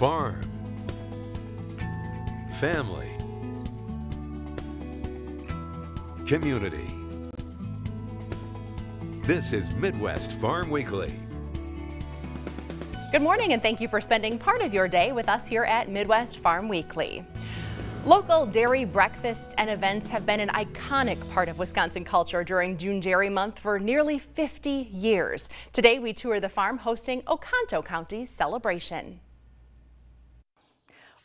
farm, family, community. This is Midwest Farm Weekly. Good morning and thank you for spending part of your day with us here at Midwest Farm Weekly. Local dairy breakfasts and events have been an iconic part of Wisconsin culture during June Dairy Month for nearly 50 years. Today we tour the farm hosting Oconto County's celebration.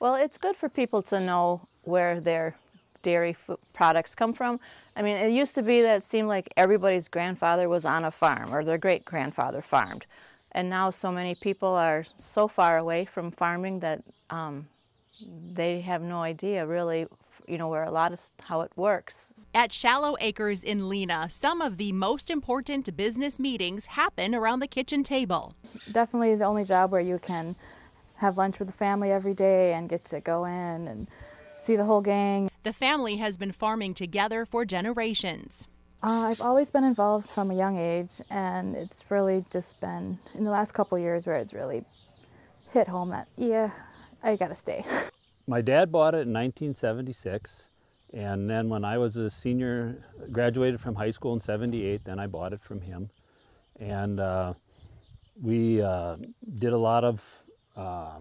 Well, it's good for people to know where their dairy products come from. I mean, it used to be that it seemed like everybody's grandfather was on a farm or their great grandfather farmed. And now so many people are so far away from farming that um, they have no idea really you know where a lot of how it works. At Shallow Acres in Lena, some of the most important business meetings happen around the kitchen table. Definitely the only job where you can have lunch with the family every day and get to go in and see the whole gang. The family has been farming together for generations. Uh, I've always been involved from a young age, and it's really just been in the last couple years where it's really hit home that, yeah, I gotta stay. My dad bought it in 1976, and then when I was a senior, graduated from high school in 78, then I bought it from him. And uh, we uh, did a lot of uh,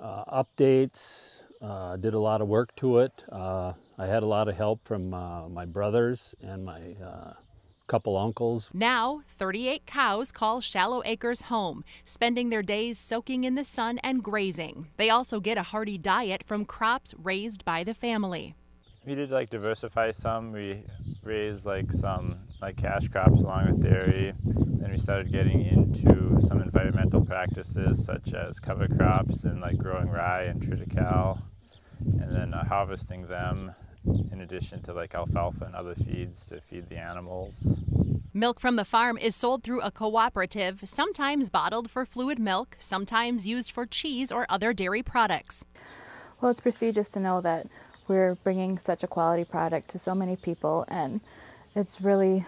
uh updates, uh, did a lot of work to it. Uh, I had a lot of help from my brothers and my couple uncles. Now, 38 cows call Shallow Acres home, spending their days soaking in the sun and grazing. They also get a hearty diet from crops raised by the family. We did like diversify some. We raised like some like cash crops along with dairy. Then we started getting into some environmental practices such as cover crops and like growing rye and triticale and then uh, harvesting them in addition to like alfalfa and other feeds to feed the animals. Milk from the farm is sold through a cooperative, sometimes bottled for fluid milk, sometimes used for cheese or other dairy products. Well, it's prestigious to know that we're bringing such a quality product to so many people, and it's really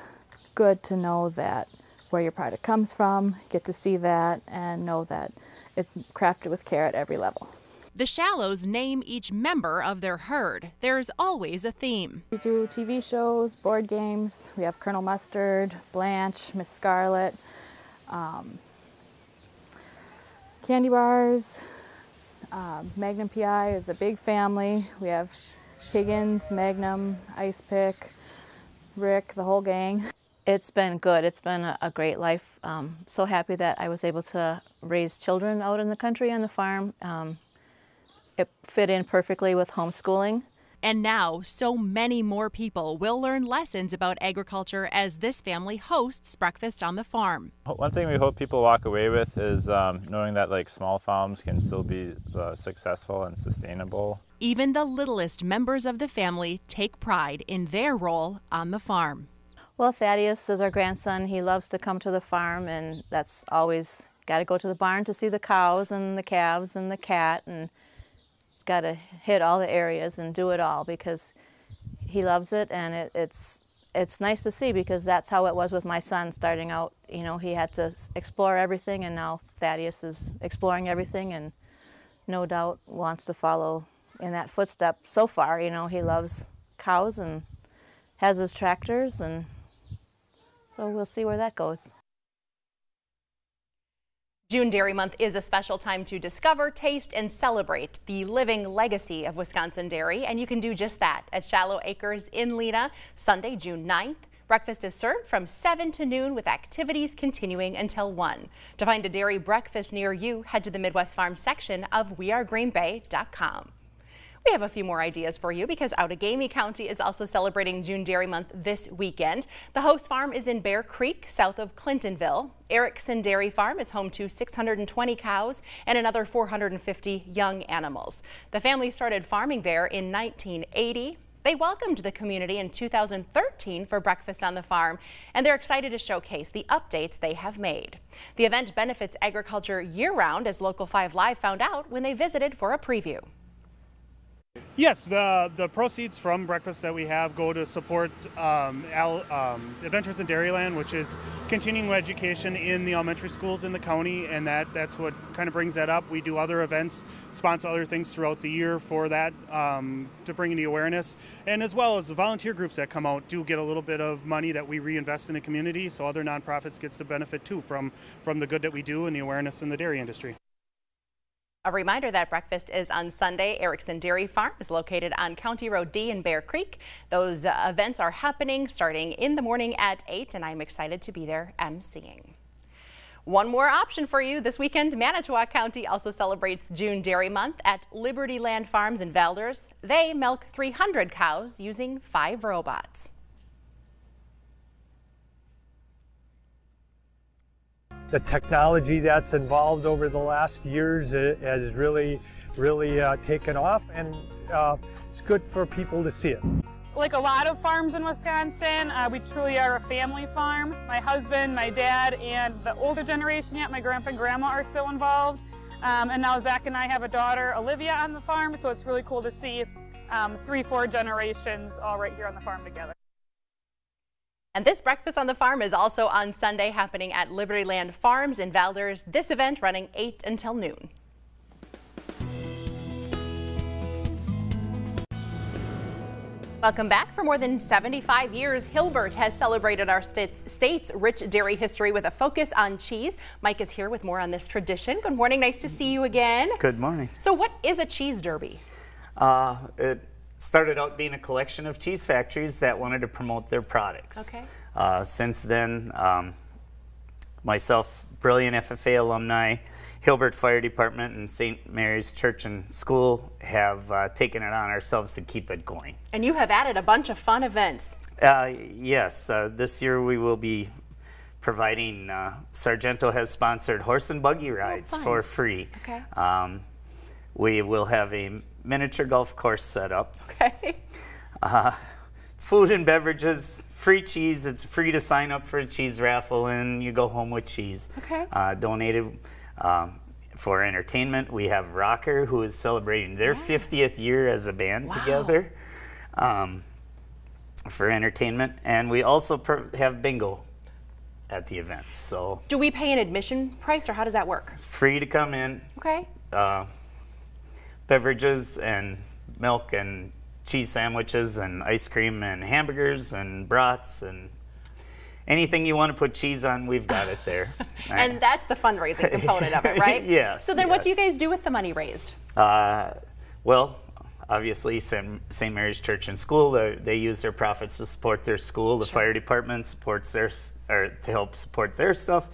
good to know that where your product comes from, get to see that, and know that it's crafted with care at every level. The Shallows name each member of their herd. There's always a theme. We do TV shows, board games. We have Colonel Mustard, Blanche, Miss Scarlet, um, candy bars. Uh, Magnum PI is a big family. We have Higgins, Magnum, Ice Pick, Rick, the whole gang. It's been good. It's been a, a great life. Um, so happy that I was able to raise children out in the country on the farm. Um, it fit in perfectly with homeschooling. And now, so many more people will learn lessons about agriculture as this family hosts Breakfast on the Farm. One thing we hope people walk away with is um, knowing that like small farms can still be uh, successful and sustainable. Even the littlest members of the family take pride in their role on the farm. Well, Thaddeus is our grandson. He loves to come to the farm, and that's always got to go to the barn to see the cows and the calves and the cat and got to hit all the areas and do it all because he loves it and it, it's it's nice to see because that's how it was with my son starting out. You know, he had to explore everything, and now Thaddeus is exploring everything, and no doubt wants to follow in that footstep. So far, you know, he loves cows and has his tractors, and so we'll see where that goes. June Dairy Month is a special time to discover, taste, and celebrate the living legacy of Wisconsin dairy, and you can do just that at Shallow Acres in Lena, Sunday, June 9th. Breakfast is served from 7 to noon with activities continuing until 1. To find a dairy breakfast near you, head to the Midwest Farm section of wearegreenbay.com. We have a few more ideas for you because Outagamie County is also celebrating June Dairy Month this weekend. The host farm is in Bear Creek, south of Clintonville. Erickson Dairy Farm is home to 620 cows and another 450 young animals. The family started farming there in 1980. They welcomed the community in 2013 for Breakfast on the Farm, and they're excited to showcase the updates they have made. The event benefits agriculture year-round, as Local 5 Live found out when they visited for a preview. Yes, the the proceeds from breakfast that we have go to support um, Al, um, Adventures in Dairyland, which is continuing education in the elementary schools in the county, and that that's what kind of brings that up. We do other events, sponsor other things throughout the year for that um, to bring the awareness, and as well as the volunteer groups that come out do get a little bit of money that we reinvest in the community, so other nonprofits gets to benefit too from from the good that we do and the awareness in the dairy industry. A reminder that breakfast is on Sunday. Erickson Dairy Farm is located on County Road D in Bear Creek. Those uh, events are happening starting in the morning at 8, and I'm excited to be there emceeing. One more option for you this weekend. Manitowoc County also celebrates June Dairy Month at Liberty Land Farms in Valders. They milk 300 cows using five robots. The technology that's involved over the last years has really, really uh, taken off, and uh, it's good for people to see it. Like a lot of farms in Wisconsin, uh, we truly are a family farm. My husband, my dad, and the older generation yet, my grandpa and grandma are still involved. Um, and now Zach and I have a daughter, Olivia, on the farm, so it's really cool to see um, three, four generations all right here on the farm together. And this breakfast on the farm is also on Sunday happening at Liberty Land Farms in Valders. This event running 8 until noon. Welcome back. For more than 75 years, Hilbert has celebrated our state's, state's, rich dairy history with a focus on cheese. Mike is here with more on this tradition. Good morning. Nice to see you again. Good morning. So what is a cheese derby? Uh, it started out being a collection of cheese factories that wanted to promote their products. Okay. Uh, since then, um, myself, Brillion FFA alumni, Hilbert Fire Department and St. Mary's Church and School have uh, taken it on ourselves to keep it going. And you have added a bunch of fun events. Uh, yes, uh, this year we will be providing, uh, Sargento has sponsored horse and buggy rides oh, for free. Okay. Um, we will have a miniature golf course set up. Okay. Uh, food and beverages, free cheese. It's free to sign up for a cheese raffle, and you go home with cheese. Okay. Uh, donated um, for entertainment. We have Rocker, who is celebrating their yeah. 50th year as a band wow. together um, for entertainment, and we also have bingo at the event. So. Do we pay an admission price, or how does that work? It's free to come in. Okay. Uh, beverages and milk and cheese sandwiches and ice cream and hamburgers and brats and anything you want to put cheese on, we've got it there. and that's the fundraising component of it, right? yes. So then yes. what do you guys do with the money raised? Uh, well, obviously St. Mary's Church and School, they, they, use their profits to support their school. The sure. fire department supports their, or to help support their stuff.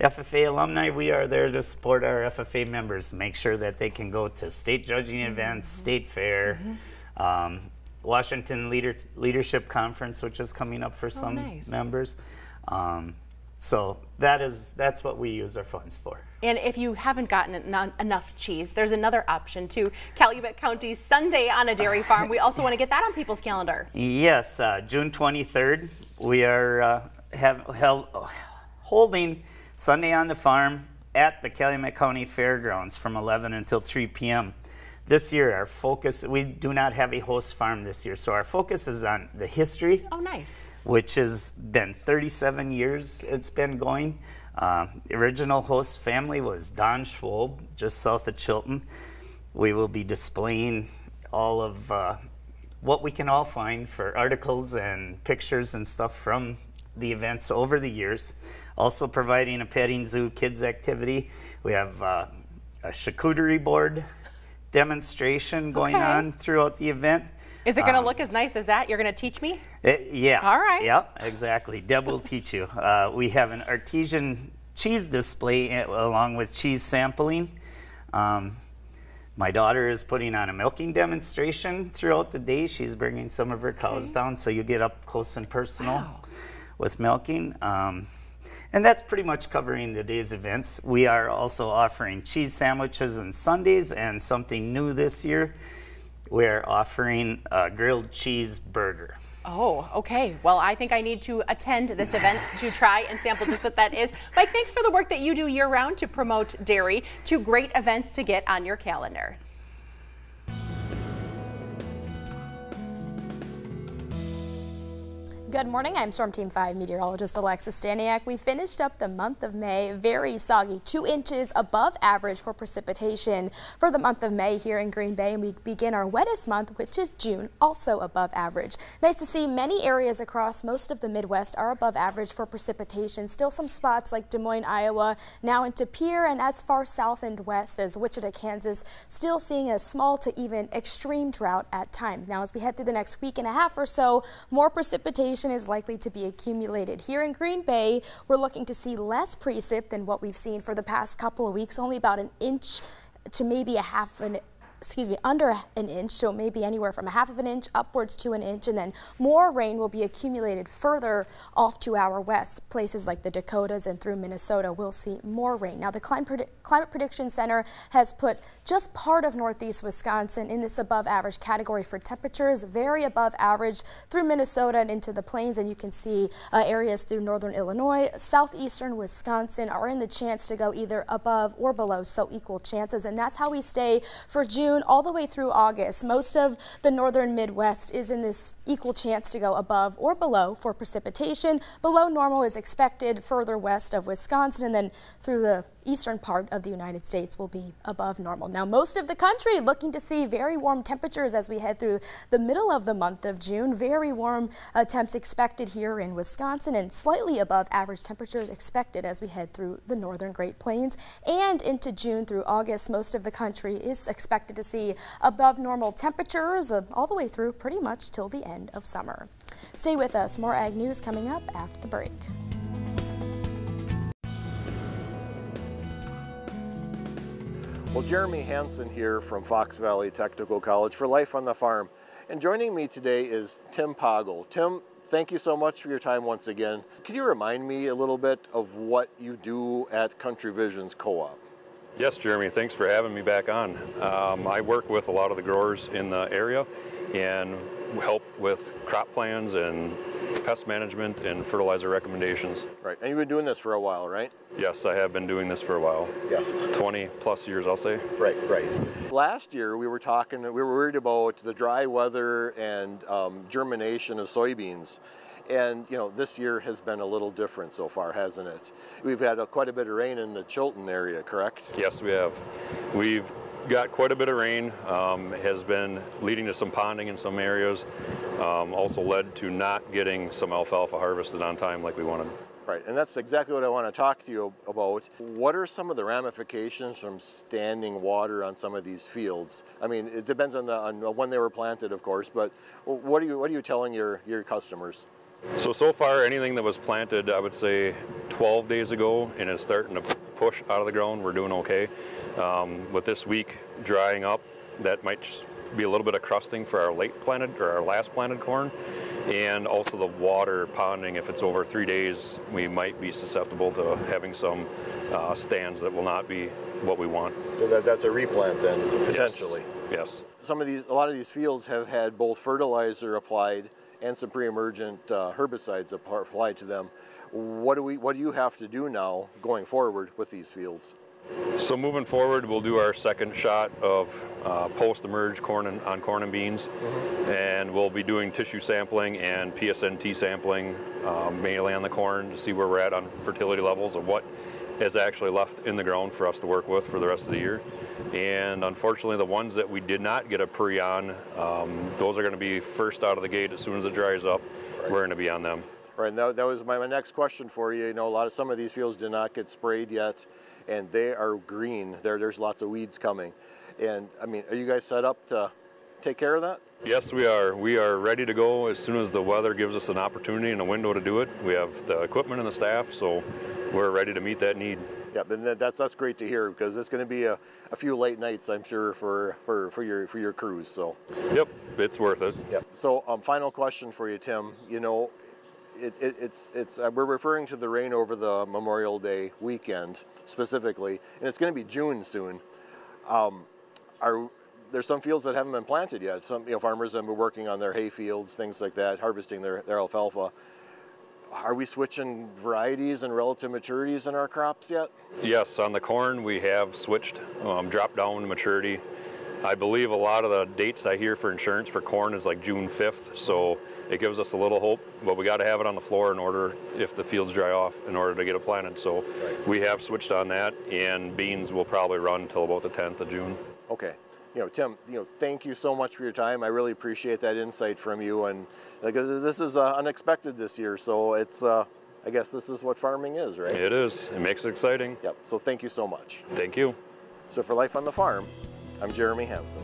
FFA alumni, we are there to support our FFA members, make sure that they can go to state judging mm-hmm. events, state fair, mm-hmm. um, Washington Leader- Leadership Conference, which is coming up for oh, some nice. members. Um, so that is that's what we use our funds for. And if you haven't gotten enough cheese, there's another option too. Calumet County Sunday on a dairy farm. We also want to get that on people's calendar. Yes, uh, June 23rd, we are uh, have held, holding Sunday on the farm at the Calumet County Fairgrounds from 11 until 3 p.m. This year, our focus, we do not have a host farm this year, so our focus is on the history. Oh, nice. Which has been 37 years it's been going. Uh, the original host family was Don Schwab, just south of Chilton. We will be displaying all of uh, what we can all find for articles and pictures and stuff from the events over the years. Also providing a petting zoo kids activity. We have uh, a charcuterie board demonstration going okay. on throughout the event. Is it going to um, look as nice as that? You're going to teach me? It, uh, yeah. All right. Yep, exactly. Deb will teach you. Uh, we have an artesian cheese display uh, along with cheese sampling. Um, my daughter is putting on a milking demonstration throughout the day. She's bringing some of her cows okay. down, so you get up close and personal wow. With milking. Um, and that's pretty much covering the day's events. We are also offering cheese sandwiches and sundaes, and something new this year, we're offering a grilled cheese burger. Oh, okay. Well, I think I need to attend this event to try and sample just what that is. Mike, thanks for the work that you do year round to promote dairy. Two great events to get on your calendar. Good morning. I'm Storm Team 5 meteorologist Alexis Staniak. We finished up the month of May very soggy, two inches above average for precipitation for the month of May here in Green Bay. And we begin our wettest month, which is June, also above average. Nice to see many areas across most of the Midwest are above average for precipitation. Still some spots like Des Moines, Iowa, now into Pierre and as far south and west as Wichita, Kansas, still seeing a small to even extreme drought at times. Now, as we head through the next week and a half or so, more precipitation precipitation is likely to be accumulated. Here in Green Bay, we're looking to see less precip than what we've seen for the past couple of weeks, only about an inch to maybe a half an excuse me, under an inch, so maybe anywhere from a half of an inch upwards to an inch, and then more rain will be accumulated further off to our west. Places like the Dakotas and through Minnesota will see more rain. Now, the Climate, Climate Prediction Center has put just part of northeast Wisconsin in this above average category for temperatures, very above average through Minnesota and into the plains, and you can see uh, areas through northern Illinois, southeastern Wisconsin are in the chance to go either above or below, so equal chances, and that's how we stay for June June all the way through August. Most of the northern Midwest is in this equal chance to go above or below for precipitation. Below normal is expected further west of Wisconsin and then through the eastern part of the United States will be above normal. Now, most of the country looking to see very warm temperatures as we head through the middle of the month of June. Very warm uh, temps expected here in Wisconsin and slightly above average temperatures expected as we head through the northern Great Plains and into June through August. Most of the country is expected to see above normal temperatures uh, all the way through pretty much till the end of summer. Stay with us. More ag news coming up after the break. Well, Jeremy Hansen here from Fox Valley Technical College for Life on the Farm. And joining me today is Tim Poggle. Tim, thank you so much for your time once again. Can you remind me a little bit of what you do at Country Visions Co-op? Yes, Jeremy, thanks for having me back on. Um, I work with a lot of the growers in the area and help with crop plans and pest management and fertilizer recommendations. Right, and you've been doing this for a while, right? Yes, I have been doing this for a while. Yes. 20 plus years, I'll say. Right, right. Last year we were talking, we were worried about the dry weather and um, germination of soybeans. And you know, this year has been a little different so far, hasn't it? We've had a, quite a bit of rain in the Chilton area, correct? Yes, we have. We've got quite a bit of rain, um, has been leading to some ponding in some areas, um, also led to not getting some alfalfa harvested on time like we wanted. Right, and that's exactly what I want to talk to you about. What are some of the ramifications from standing water on some of these fields? I mean, it depends on, the, on when they were planted, of course, but what are you, what are you telling your, your customers? So, so far, anything that was planted, I would say 12 days ago and is starting to push out of the ground, we're doing okay. Um, with this week drying up, that might be a little bit of crusting for our late planted or our last planted corn. And also the water ponding, if it's over three days, we might be susceptible to having some uh, stands that will not be what we want. So that, that's a replant then, potentially. Yes. yes. Some of these, a lot of these fields have had both fertilizer applied and some pre-emergent uh, herbicides applied to them. What do we, what do you have to do now going forward with these fields? So moving forward, we'll do our second shot of uh, post-emerge corn and, on corn and beans, mm-hmm. and we'll be doing tissue sampling and PSNT sampling um, mainly on the corn to see where we're at on fertility levels and what is actually left in the ground for us to work with for the rest of the year. And unfortunately, the ones that we did not get a pre on, um, those are going to be first out of the gate as soon as it dries up. Right. We're going to be on them. Right, and that, that was my, my next question for you. You know, a lot of some of these fields did not get sprayed yet and they are green. There, there's lots of weeds coming. And I mean, are you guys set up to take care of that? Yes, we are. We are ready to go as soon as the weather gives us an opportunity and a window to do it. We have the equipment and the staff, so we're ready to meet that need. Yep, and that's that's great to hear because it's going to be a, a few late nights, I'm sure, for, for, for your for your crews. So. Yep, it's worth it. Yep. So, um, final question for you, Tim. You know, it, it, it's it's uh, we're referring to the rain over the Memorial Day weekend specifically, and it's going to be June soon. Um, are there's some fields that haven't been planted yet. Some you know farmers have been working on their hay fields, things like that, harvesting their, their alfalfa. Are we switching varieties and relative maturities in our crops yet? Yes, on the corn we have switched, um, dropped down maturity. I believe a lot of the dates I hear for insurance for corn is like June 5th, so it gives us a little hope, but we got to have it on the floor in order, if the fields dry off, in order to get it planted. So we have switched on that, and beans will probably run until about the 10th of June. Okay. You know, Tim, you know, thank you so much for your time. I really appreciate that insight from you. And like, this is uh, unexpected this year, so it's, uh, I guess this is what farming is, right? It is. It makes it exciting. Yep. So thank you so much. Thank you. So for Life on the Farm, I'm Jeremy Hansen.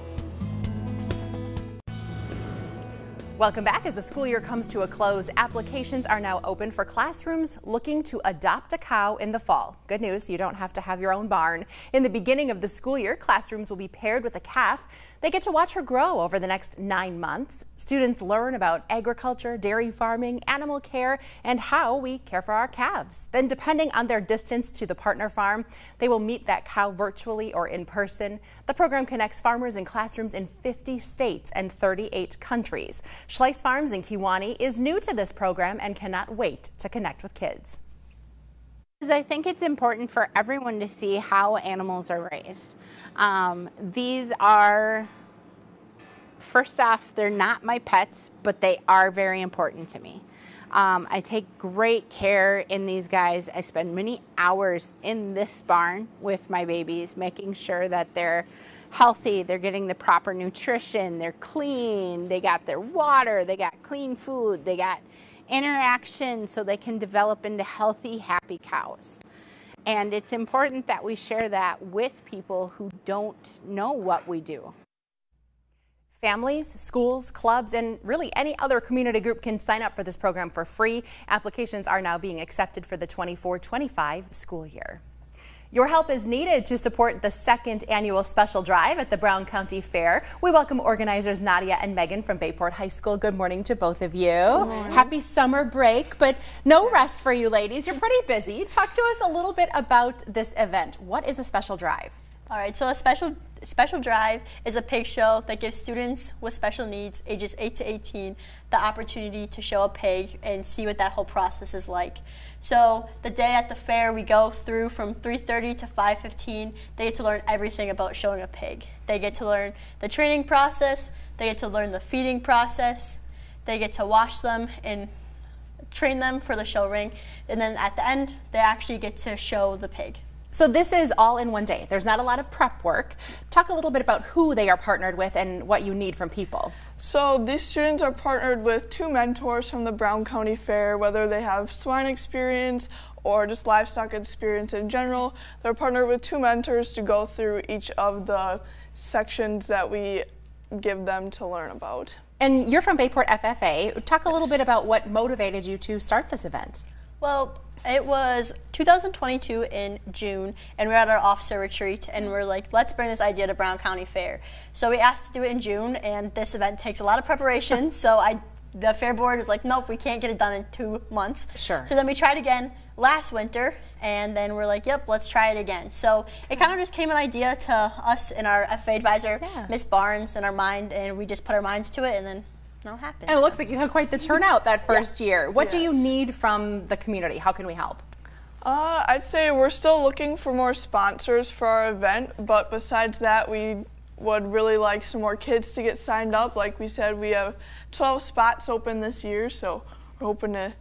Welcome back. As the school year comes to a close, applications are now open for classrooms looking to adopt a cow in the fall. Good news, you don't have to have your own barn. In the beginning of the school year, classrooms will be paired with a calf. They get to watch her grow over the next nine months. Students learn about agriculture, dairy farming, animal care, and how we care for our calves. Then, depending on their distance to the partner farm, they will meet that cow virtually or in person. The program connects farmers and classrooms in 50 states and 38 countries. Schleiss Farms in Kewaunee is new to this program and cannot wait to connect with kids. I think it's important for everyone to see how animals are raised. Um, these are, first off, they're not my pets, but they are very important to me. Um, I take great care in these guys. I spend many hours in this barn with my babies, making sure that they're healthy, they're getting the proper nutrition, they're clean, they got their water, they got clean food, they got interaction so they can develop into healthy, happy cows. And it's important that we share that with people who don't know what we do. Families, schools, clubs, and really any other community group can sign up for this program for free. Applications are now being accepted for the 24 25 school year. Your help is needed to support the second annual special drive at the Brown County Fair. We welcome organizers Nadia and Megan from Bayport High School. Good morning to both of you. Happy summer break, but no rest for you ladies. You're pretty busy. Talk to us a little bit about this event. What is a special drive? All right, so a special special drive is a pig show that gives students with special needs, ages 8 to 18, the opportunity to show a pig and see what that whole process is like. So the day at the fair, we go through from 3.30 to 5.15. They get to learn everything about showing a pig. They get to learn the training process. They get to learn the feeding process. They get to wash them and train them for the show ring. And then at the end, they actually get to show the pig. So this is all in one day. There's not a lot of prep work. Talk a little bit about who they are partnered with and what you need from people. So these students are partnered with two mentors from the Brown County Fair, whether they have swine experience or just livestock experience in general. They're partnered with two mentors to go through each of the sections that we give them to learn about. And you're from Bayport FFA. Talk a little bit about what motivated you to start this event. Well, it was 2022 in June, and we are at our officer retreat, and we're like, let's bring this idea to Brown County Fair. So we asked to do it in June, and this event takes a lot of preparation. so I, the fair board was like, nope, we can't get it done in two months. Sure. So then we tried again last winter, and then we're like, yep, let's try it again. So it kind of just came an idea to us and our FA advisor, Yeah. Miss Barnes, in our mind, and we just put our minds to it, and then no happened. And it looks like you had quite the turnout that first year. What do you need from the community? How can we help? Uh, I'd say we're still looking for more sponsors for our event, but besides that, we would really like some more kids to get signed up. Like we said, we have 12 spots open this year, so we're hoping to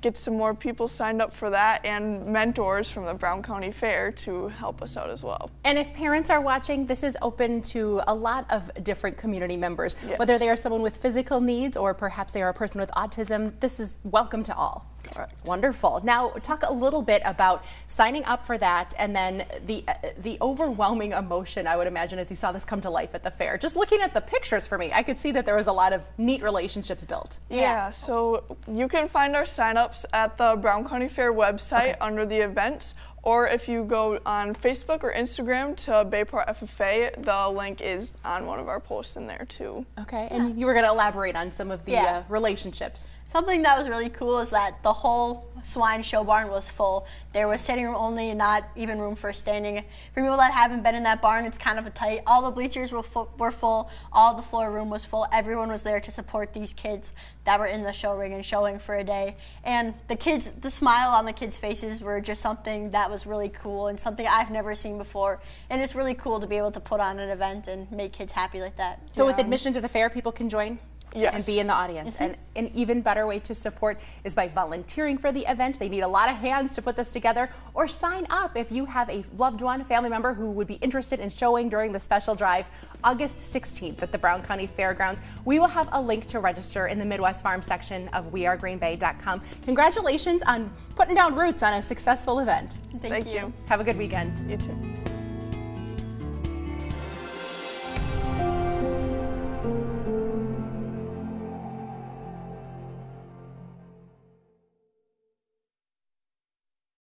get some more people signed up for that and mentors from the Brown County Fair to help us out as well. And if parents are watching, this is open to a lot of different community members. Yes. Whether they are someone with physical needs or perhaps they are a person with autism, this is welcome to all. Correct. Wonderful. Now, talk a little bit about signing up for that and then the uh, the overwhelming emotion I would imagine as you saw this come to life at the fair. Just looking at the pictures for me, I could see that there was a lot of neat relationships built. Yeah. so you can find our signups at the Brown County Fair website under the events, or if you go on Facebook or Instagram to Bayport FFA, the link is on one of our posts in there too. Okay, and you were going to elaborate on some of the Yeah. uh, relationships. Something that was really cool is that the whole swine show barn was full. There was sitting room only, not even room for standing. For people that haven't been in that barn, it's kind of a tight. All the bleachers were full, were full. All the floor room was full. Everyone was there to support these kids that were in the show ring and showing for a day. And the kids, the smile on the kids' faces were just something that was really cool and something I've never seen before. And it's really cool to be able to put on an event and make kids happy like that. So with admission to the fair, people can join? Yes. and be in the audience. Mm-hmm. And an even better way to support is by volunteering for the event. They need a lot of hands to put this together, or sign up if you have a loved one, a family member who would be interested in showing during the special drive August 16th at the Brown County Fairgrounds. We will have a link to register in the Midwest Farm section of wearegreenbay.com. Congratulations on putting down roots on a successful event. Thank, you. Have a good weekend. You too.